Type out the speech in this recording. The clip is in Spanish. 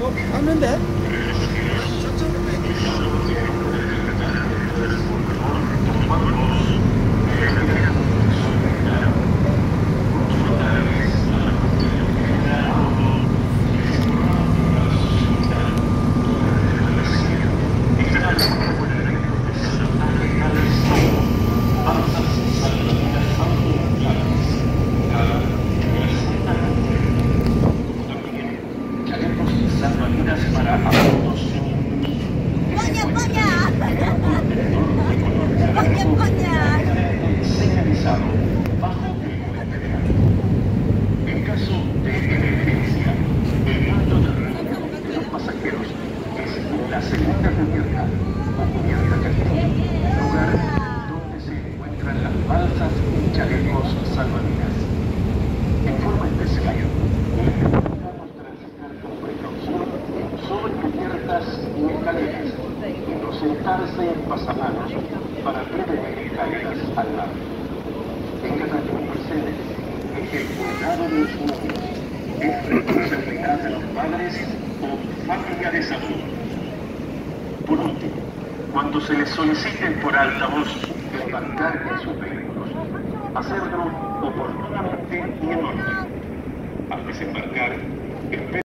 Yok, önünde. Pasajeros es la segunda cubierta o cubierta caliente, lugar donde se encuentran las balsas y chalecos salvavidas. En forma especial, recomendamos transitar con precaución sobre cubiertas y escaleras y no sentarse en pasamanos para prevenir caídas al mar. Tengan presente que el cuidado de los responsabilidad de los padres o familiares adultos. Por último, cuando se les solicite por altavoz embarcar en sus vehículos, hacerlo oportunamente y en orden.